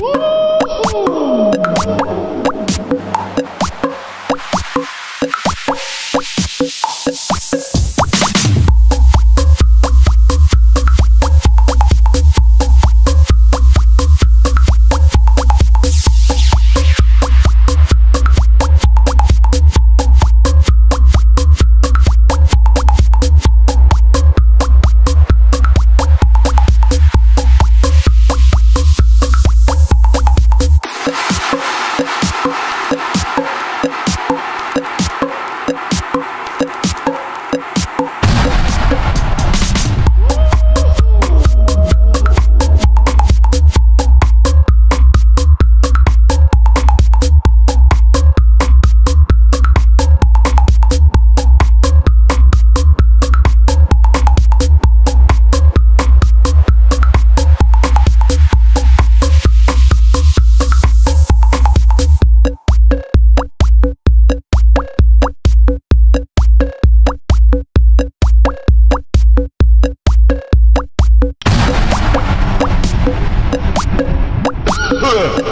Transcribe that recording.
Woo! Woohoo!